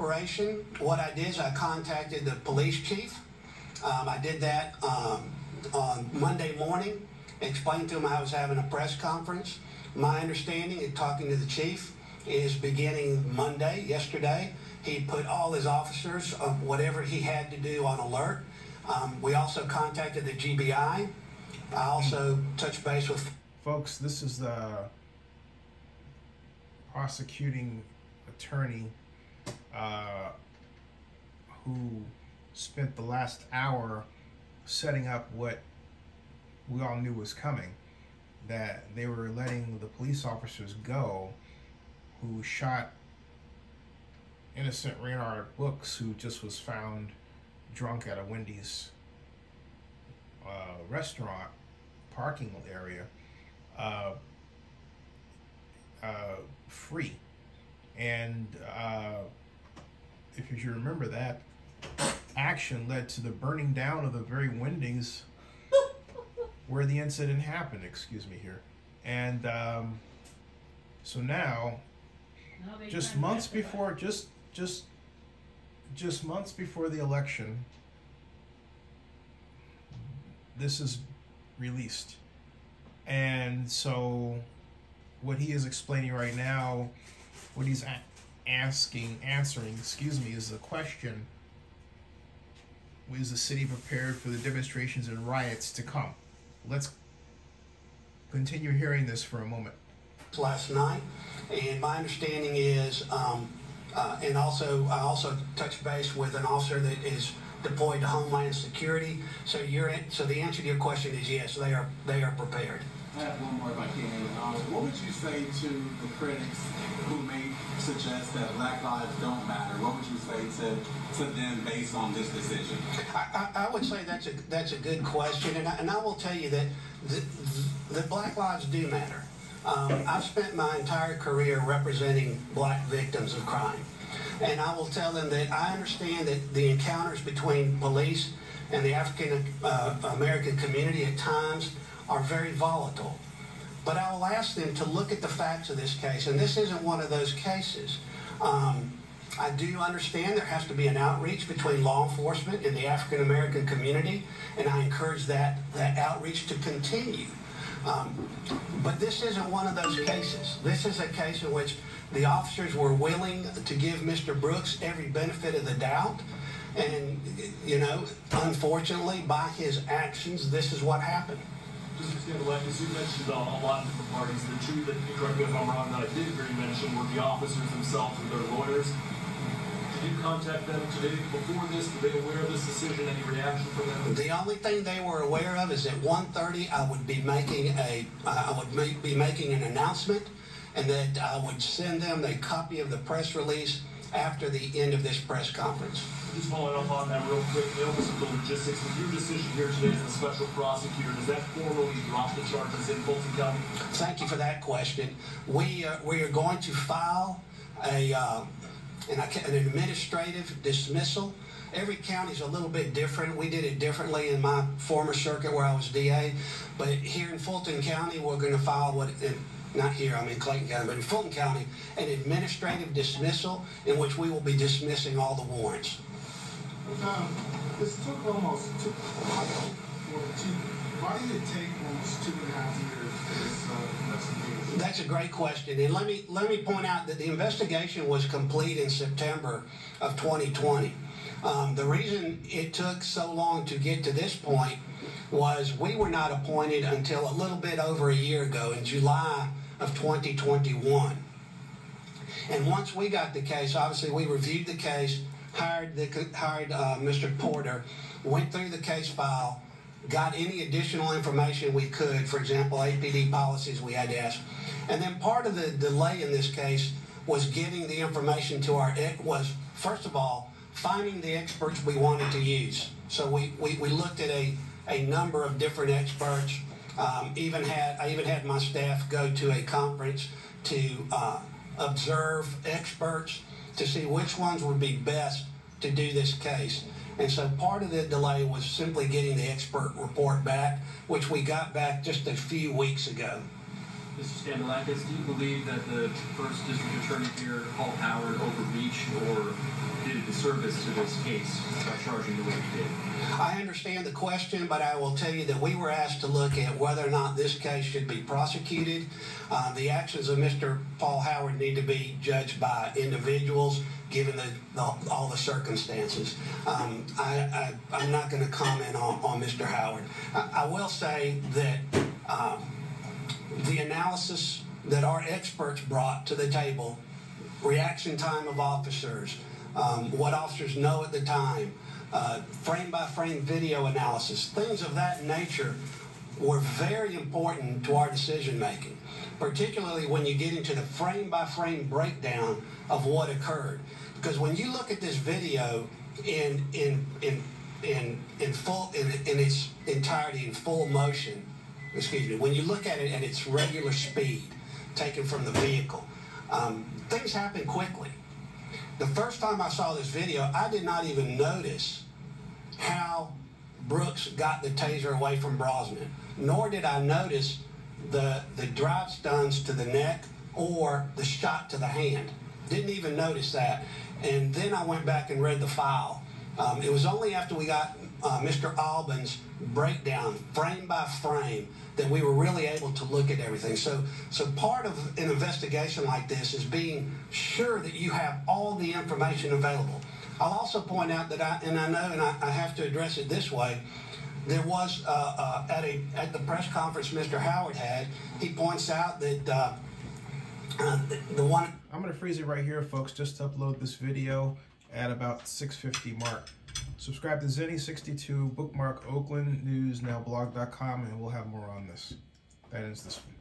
preparation, what I did is I contacted the police chief. Um, I did that um, on Monday morning, explained to him I was having a press conference. My understanding, in talking to the chief, is beginning Monday, yesterday. He put all his officers of whatever he had to do on alert. Um, we also contacted the GBI. I also touched base with Folks, this is the prosecuting attorney uh, who spent the last hour setting up what we all knew was coming. That they were letting the police officers go who shot innocent Rayshard Brooks, who just was found drunk at a Wendy's uh, restaurant parking area, uh, uh, free. And uh, if you remember that action led to the burning down of the very Wendy's where the incident happened. Excuse me here, and um, so now, just months before, just just just months before the election, this is released, and so what he is explaining right now, what he's asking, answering, excuse me, is the question is the city prepared for the demonstrations and riots to come? Let's continue hearing this for a moment. last night, and my understanding is, um, uh, and also I also touched base with an officer that is deployed to Homeland Security. So you're in, so the answer to your question is yes, they are they are prepared. I have one more if I can. Um, what would you say to the critics who may suggest that Black Lives don't matter? What would you say to, to them based on this decision? I, I, I would say that's a that's a good question, and I, and I will tell you that the, the Black Lives do matter. Um, I've spent my entire career representing black victims of crime, and I will tell them that I understand that the encounters between police and the African uh, American community at times are very volatile. But I will ask them to look at the facts of this case, and this isn't one of those cases. Um, I do understand there has to be an outreach between law enforcement and the African American community, and I encourage that, that outreach to continue. Um, but this isn't one of those cases. This is a case in which the officers were willing to give Mr. Brooks every benefit of the doubt. And, you know, unfortunately, by his actions, this is what happened. Stand alike, you mentioned uh, a lot of different parties, the two that, correct me if I'm wrong, that I did hear you mention were the officers themselves and their lawyers. Did you contact them today before this? Were they aware of this decision? Any reaction from them? The only thing they were aware of is at 1.30 I would be making a, uh, I would ma- be making an announcement and that I would send them a copy of the press release after the end of this press conference. Just following up on that real quick, Neil, is the logistics. With your decision here today as the special prosecutor, does that formally drop the charges in Fulton County? Thank you for that question. We, uh, we are going to file a, uh, an, an administrative dismissal. Every county is a little bit different. We did it differently in my former circuit where I was DA. But here in Fulton County, we're going to file what, not here, I'm in Clayton County, but in Fulton County, an administrative dismissal in which we will be dismissing all the warrants. Um, this took almost two, why did it take almost two and a half years for this uh, investigation? That's a great question, and let me let me point out that the investigation was complete in September of 2020. Um, the reason it took so long to get to this point was we were not appointed until a little bit over a year ago in July of 2021. And once we got the case, obviously we reviewed the case, hired the hired uh, Mr. Porter, went through the case file, got any additional information we could. For example, APD policies we had to ask, and then part of the delay in this case was getting the information to our it was first of all finding the experts we wanted to use. So we we, we looked at a a number of different experts. Um, even had I even had my staff go to a conference to uh, observe experts to see which ones would be best to do this case. And so part of the delay was simply getting the expert report back, which we got back just a few weeks ago. Mr. Skandalakis, do you believe that the first district attorney here, Paul Howard, overreached or did a disservice to this case by charging the way he did? I understand the question, but I will tell you that we were asked to look at whether or not this case should be prosecuted. Uh, the actions of Mr. Paul Howard need to be judged by individuals, given the, the, all the circumstances. Um, I, I, am not going to comment on, on Mr. Howard. I, I will say that um, the analysis that our experts brought to the table, reaction time of officers, um, what officers know at the time, uh, frame by frame video analysis, things of that nature were very important to our decision making, particularly when you get into the frame by frame breakdown of what occurred. Because when you look at this video in in in in, in full in, in its entirety in full motion, excuse me, when you look at it at its regular speed, taken from the vehicle, um, things happen quickly. The first time I saw this video, I did not even notice how Brooks got the taser away from Brosnan, nor did I notice the, the drive stuns to the neck or the shot to the hand. Didn't even notice that. And then I went back and read the file. Um, it was only after we got uh, Mr. Albin's breakdown, frame by frame, that we were really able to look at everything. So, so part of an investigation like this is being sure that you have all the information available. I'll also point out that I, and I know, and I, I have to address it this way. There was uh, uh, at a at the press conference Mr. Howard had. He points out that uh, uh the, one. I'm gonna freeze it right here, folks. Just to upload this video at about 6:50 mark. Subscribe to Zennie62, bookmark Oakland News Now blog.com, and we'll have more on this. That ends this one.